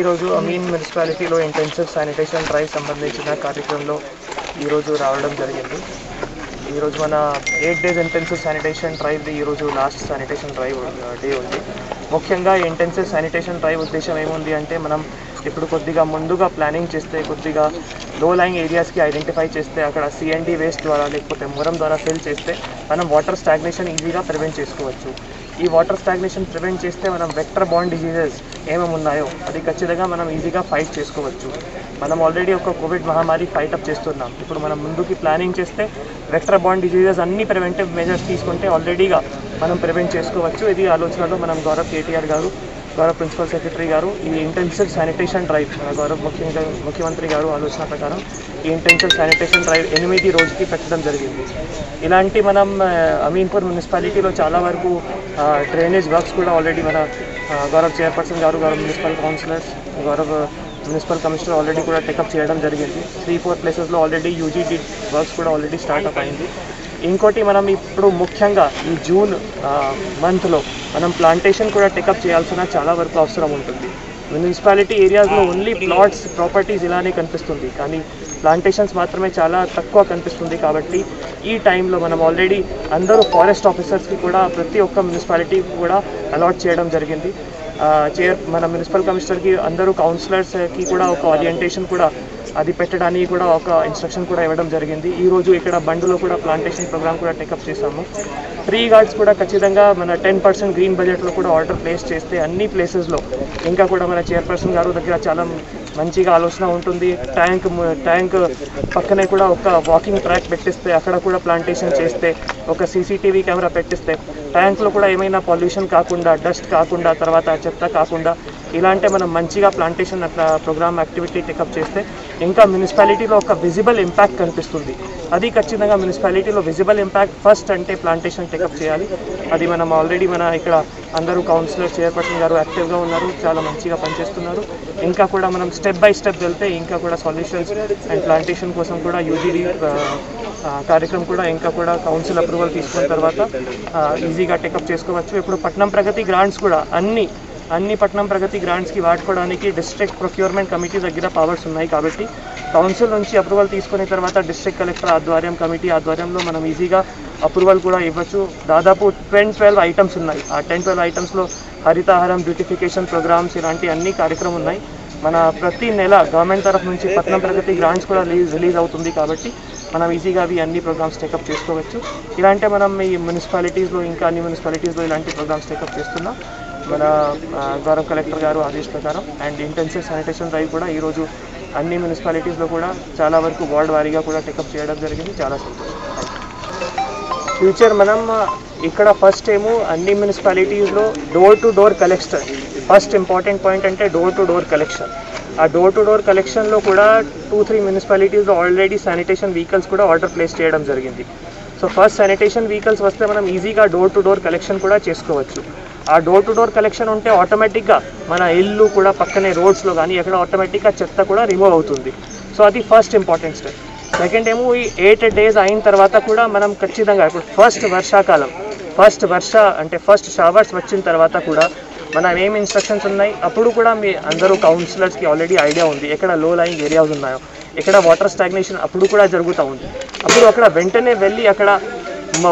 ఈరోజు అమీన్ మున్సిపాలిటీలో intensive sanitation drive సంబంధించిన కార్యక్రమంలో ఈరోజు రావడం జరిగింది. ఈరోజు మన eight days intensive sanitation drive ఈరోజు లాస్ట్ శానిటేషన్ డ్రైవ్ డే ఉంది. ముఖ్యంగా ఇంటెన్సివ్ శానిటేషన్ డ్రైవ్ ఉద్దేశం ఏముంది అంటే మనం ఇప్పుడు కొద్దిగా ముందుగా ప్లానింగ్ చేస్తే కొద్దిగా లో లైంగ్ ఏరియాస్కి ఐడెంటిఫై చేస్తే అక్కడ సిఎన్డి వేస్ట్ ద్వారా లేకపోతే మురం ద్వారా ఫిల్ చేస్తే మనం వాటర్ స్టాగ్నేషన్ ఈజీగా ప్రివెంట్ చేసుకోవచ్చు. ఈ వాటర్ స్టాగ్నేషన్ ప్రివెంట్ చేస్తే మనం వెక్టర్ బాండ్ డిజీజెస్ ఏమేమి ఉన్నాయో అది ఖచ్చితంగా మనం ఈజీగా ఫైట్ చేసుకోవచ్చు. మనం ఆల్రెడీ ఒక కోవిడ్ మహమ్మారి ఫైట్ అప్ చేస్తున్నాం. ఇప్పుడు మనం ముందుకి ప్లానింగ్ చేస్తే వెక్టర్ బాండ్ డిజీజెస్ అన్ని ప్రివెంటివ్ మెజర్స్ తీసుకుంటే ఆల్రెడీగా మనం ప్రివెంట్ చేసుకోవచ్చు. ఇది ఆలోచనలో మనం గౌరవ్ కేటీఆర్ గారు గౌరవ ప్రిన్సిపల్ సెక్రటరీ గారు ఈ ఇంటెన్సివ్ శానిటేషన్ డ్రైవ్ గౌరవ గౌరవ్ ముఖ్యంగా ముఖ్యమంత్రి గారు ఆలోచన ప్రకారం ఈ ఇంటెన్సివ్ శానిటేషన్ డ్రైవ్ ఎనిమిది రోజుకి పెట్టడం జరిగింది. ఇలాంటి మనం అమీన్పూర్ మున్సిపాలిటీలో చాలా వరకు డ్రైనేజ్ వర్క్స్ కూడా ఆల్రెడీ మన గౌరవ చైర్పర్సన్ గారు గౌరవ మున్సిపల్ కౌన్సిలర్స్ గౌరవ్ మున్సిపల్ కమిషనర్ ఆల్రెడీ కూడా టెకప్ చేయడం జరిగింది. త్రీ ఫోర్ ప్లేసెస్లో ఆల్రెడీ యూజీడీ వర్క్స్ కూడా ఆల్రెడీ స్టార్ట్ అప్ అయింది. ఇంకోటి మనం ఇప్పుడు ముఖ్యంగా ఈ జూన్ మంత్లో మనం ప్లాంటేషన్ కూడా టెకప్ చేయాల్సిన చాలా వరకు అవసరం ఉంటుంది. మున్సిపాలిటీ ఏరియాస్లో ఓన్లీ ప్లాట్స్ ప్రాపర్టీస్ ఇలానే కనిపిస్తుంది. కానీ ప్లాంటేషన్స్ మాత్రమే చాలా తక్కువ కనిపిస్తుంది కాబట్టి ఈ టైంలో మనం ఆల్రెడీ అందరూ ఫారెస్ట్ ఆఫీసర్స్కి కూడా ప్రతి ఒక్క మున్సిపాలిటీకి కూడా అలాట్ చేయడం జరిగింది. చైర్ మన మున్సిపల్ కమిషనర్కి అందరూ కౌన్సిలర్స్కి కూడా ఒక ఓరియంటేషన్ కూడా అది పెట్టడానికి కూడా ఒక ఇన్స్ట్రక్షన్ కూడా ఇవ్వడం జరిగింది. ఈరోజు ఇక్కడ బండులో కూడా ప్లాంటేషన్ ప్రోగ్రామ్ కూడా టేకప్ చేశాము. ట్రీ గార్డ్స్ కూడా ఖచ్చితంగా మన టెన్ పర్సెంట్ గ్రీన్ బడ్జెట్లో కూడా ఆర్డర్ ప్లేస్ చేస్తే అన్ని ప్లేసెస్లో ఇంకా కూడా మన చైర్పర్సన్ గారు దగ్గర చాలా మంచిగా ఆలోచన ఉంటుంది. ట్యాంక్ ట్యాంక్ పక్కనే కూడా ఒక వాకింగ్ ట్రాక్ పెట్టిస్తే అక్కడ కూడా ప్లాంటేషన్ చేస్తే ఒక సీసీటీవీ కెమెరా పెట్టిస్తే ట్యాంక్లో కూడా ఏమైనా పొల్యూషన్ కాకుండా డస్ట్ కాకుండా తర్వాత చెత్త కాకుండా ఇలాంటి మనం మంచిగా ప్లాంటేషన్ అట్లా ప్రోగ్రామ్ యాక్టివిటీ టేకప్ చేస్తే ఇంకా మున్సిపాలిటీలో ఒక విజిబుల్ ఇంపాక్ట్ కనిపిస్తుంది. అది ఖచ్చితంగా మున్సిపాలిటీలో విజిబుల్ ఇంపాక్ట్ ఫస్ట్ అంటే ప్లాంటేషన్ టేకప్ చేయాలి. అది మనం ఆల్రెడీ మన ఇక్కడ అందరూ కౌన్సిలర్ చైర్పర్సన్ గారు యాక్టివ్గా ఉన్నారు చాలా మంచిగా పనిచేస్తున్నారు. ఇంకా కూడా మనం స్టెప్ బై స్టెప్ వెళ్తే ఇంకా కూడా సొల్యూషన్స్ అండ్ ప్లాంటేషన్ కోసం కూడా యూజీడీ కార్యక్రమం కూడా ఇంకా కూడా కౌన్సిల్ అప్రూవల్ తీసుకున్న తర్వాత ఈజీగా టేకప్ చేసుకోవచ్చు. ఇప్పుడు పట్నం ప్రగతి గ్రాంట్స్ కూడా అన్ని అన్ని పట్నం ప్రగతి గ్రాంట్స్కి వాడుకోవడానికి డిస్ట్రిక్ట్ ప్రొక్యూర్మెంట్ కమిటీ దగ్గర పవర్స్ ఉన్నాయి కాబట్టి కౌన్సిల్ నుంచి అప్రూవల్ తీసుకున్న తర్వాత డిస్ట్రిక్ట్ కలెక్టర్ ఆధ్వర్యం కమిటీ ఆధ్వర్యంలో మనం ఈజీగా అప్రూవల్ కూడా ఇవ్వచ్చు. దాదాపు టెన్ ట్వెల్వ్ ఐటమ్స్ ఉన్నాయి. ఆ టెన్ ట్వెల్వ్ ఐటమ్స్లో హరితాహారం బ్యూటిఫికేషన్ ప్రోగ్రామ్స్ ఇలాంటి అన్ని కార్యక్రమం ఉన్నాయి. మన ప్రతి నెల గవర్నమెంట్ తరఫు నుంచి పట్నం ప్రగతి గ్రాంట్స్ కూడా రిలీజ్ రిలీజ్ అవుతుంది కాబట్టి మనం ఈజీగా అవి అన్ని ప్రోగ్రామ్స్ టేకప్ చేసుకోవచ్చు. ఇలాంటి మనం ఈ మున్సిపాలిటీస్లో ఇంకా అన్ని మున్సిపాలిటీస్లో ఇలాంటి ప్రోగ్రామ్స్ టేకప్ చేస్తున్నాం. మన గౌరవ కలెక్టర్ గారు ఆదేశ ప్రకారం అండ్ ఇంటెన్సివ్ శానిటేషన్ డ్రైవ్ కూడా ఈరోజు అన్ని మున్సిపాలిటీస్లో కూడా చాలా వరకు వార్డ్ వారీగా కూడా టెకప్ చేయడం జరిగింది. చాలా సంతోషం. ఫ్యూచర్ మనం ఇక్కడ ఫస్ట్ ఏమో అన్ని మున్సిపాలిటీస్లో door to door collection first important point అంటే డోర్ టు డోర్ కలెక్షన్ ఆ డోర్ టు డోర్ కలెక్షన్లో కూడా టూ త్రీ మున్సిపాలిటీస్లో ఆల్రెడీ శానిటేషన్ వెహికల్స్ కూడా ఆర్డర్ ప్లేస్ చేయడం జరిగింది. సో ఫస్ట్ శానిటేషన్ వెహికల్స్ వస్తే మనం ఈజీగా డోర్ టు డోర్ కలెక్షన్ కూడా చేసుకోవచ్చు. ఆ డోర్ టు డోర్ కలెక్షన్ ఉంటే ఆటోమేటిక్గా మన ఇల్లు కూడా పక్కనే రోడ్స్లో కానీ ఎక్కడ ఆటోమేటిక్గా చెత్త కూడా రిమూవ్ అవుతుంది. సో అది ఫస్ట్ ఇంపార్టెంట్ స్టెప్ సెకండ్ ఏమో ఈ ఎయిట్ డేస్ అయిన తర్వాత కూడా మనం ఖచ్చితంగా ఇప్పుడు ఫస్ట్ వర్షాకాలం ఫస్ట్ వర్ష అంటే ఫస్ట్ షవర్స్ వచ్చిన తర్వాత కూడా మన ఏం ఇన్స్ట్రక్షన్స్ ఉన్నాయి? అప్పుడు కూడా మీ అందరూ కౌన్సిలర్స్కి ఆల్రెడీ ఐడియా ఉంది. ఎక్కడ లో లైంగ్ ఏరియాస్ ఉన్నాయో ఎక్కడ వాటర్ స్టాగ్నేషన్ అప్పుడు కూడా జరుగుతూ ఉంది. అప్పుడు అక్కడ వెంటనే వెళ్ళి అక్కడ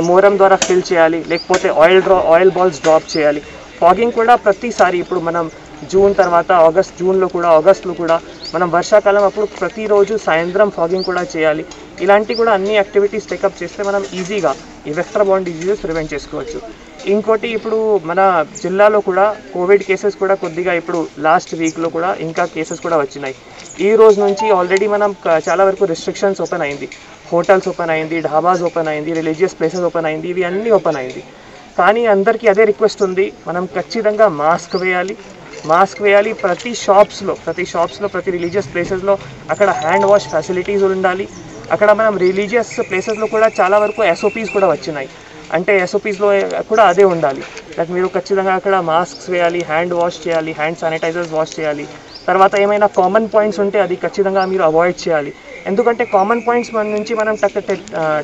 మోరం ద్వారా ఫిల్ చేయాలి లేకపోతే ఆయిల్ డ్రా ఆయిల్ బాల్స్ డ్రాప్ చేయాలి. ఫాగింగ్ కూడా ప్రతిసారి ఇప్పుడు మనం జూన్ తర్వాత ఆగస్ట్ జూన్లో కూడా ఆగస్ట్లో కూడా మనం వర్షాకాలం అప్పుడు ప్రతిరోజు సాయంత్రం ఫాగింగ్ కూడా చేయాలి. ఇలాంటి కూడా అన్ని యాక్టివిటీస్ టేకప్ చేస్తే మనం ఈజీగా ఈ వెక్టర్ బాండ్ డిజీజెస్ ప్రివెంట్ చేసుకోవచ్చు. ఇంకోటి ఇప్పుడు మన జిల్లాలో కూడా కోవిడ్ కేసెస్ కూడా కొద్దిగా ఇప్పుడు లాస్ట్ వీక్లో కూడా ఇంకా కేసెస్ కూడా వచ్చినాయి. ఈ రోజు నుంచి ఆల్రెడీ మనం చాలా వరకు రిస్ట్రిక్షన్స్ ఓపెన్ అయింది. హోటల్స్ ఓపెన్ అయింది ఢాబాస్ ఓపెన్ అయింది రిలీజియస్ ప్లేసెస్ ఓపెన్ అయింది ఇవి అన్నీ ఓపెన్ అయింది. కానీ అందరికీ అదే రిక్వెస్ట్ ఉంది మనం ఖచ్చితంగా మాస్క్ వేయాలి. మాస్క్ వేయాలి ప్రతి షాప్స్లో ప్రతి షాప్స్లో ప్రతి రిలీజియస్ ప్లేసెస్లో అక్కడ హ్యాండ్ వాష్ ఫెసిలిటీస్ ఉండాలి. అక్కడ మనం రిలీజియస్ ప్లేసెస్లో కూడా చాలా వరకు ఎస్ఓపీస్ కూడా వచ్చినాయి. అంటే ఎస్ఓపీస్లో కూడా అదే ఉండాలి. లైక్ మీరు ఖచ్చితంగా అక్కడ మాస్క్స్ వేయాలి హ్యాండ్ వాష్ చేయాలి హ్యాండ్ శానిటైజర్స్ వాష్ చేయాలి. తర్వాత ఏమైనా కామన్ పాయింట్స్ ఉంటే అది ఖచ్చితంగా మీరు అవాయిడ్ చేయాలి. ఎందుకంటే కామన్ పాయింట్స్ మన నుంచి మనం టక్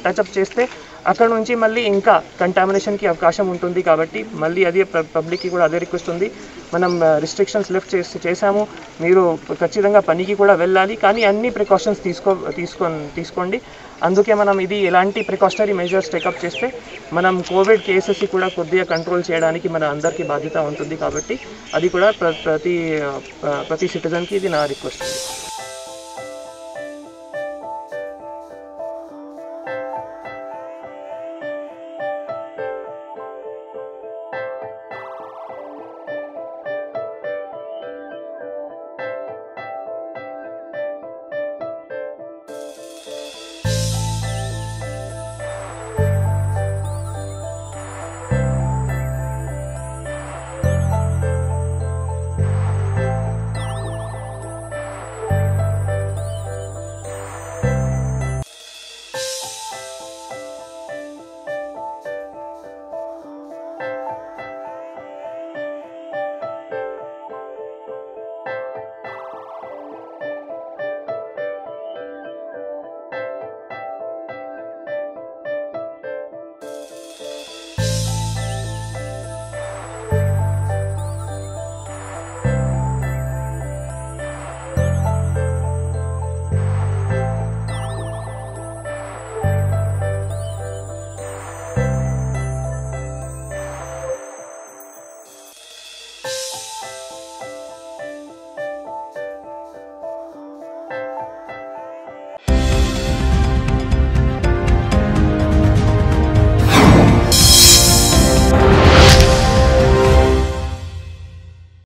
టచ్అప్ చేస్తే అక్కడ నుంచి మళ్ళీ ఇంకా కంటామినేషన్కి అవకాశం ఉంటుంది కాబట్టి మళ్ళీ అదే పబ్లిక్కి కూడా అదే రిక్వెస్ట్ ఉంది. మనం రిస్ట్రిక్షన్స్ లిఫ్ట్ చేసి చేశాము. మీరు ఖచ్చితంగా పనికి కూడా వెళ్ళాలి. కానీ అన్ని ప్రికాషన్స్ తీసుకో తీసుకో తీసుకోండి. అందుకే మనం ఇది ఎలాంటి ప్రికాషనరీ మెజర్స్ టేకప్ చేస్తే మనం కోవిడ్ కేసెస్ కూడా కొద్దిగా కంట్రోల్ చేయడానికి మన అందరికీ బాధ్యత ఉంటుంది కాబట్టి అది కూడా ప్ర- ప్రతి ప్రతి సిటిజన్కి ఇది నా రిక్వెస్ట్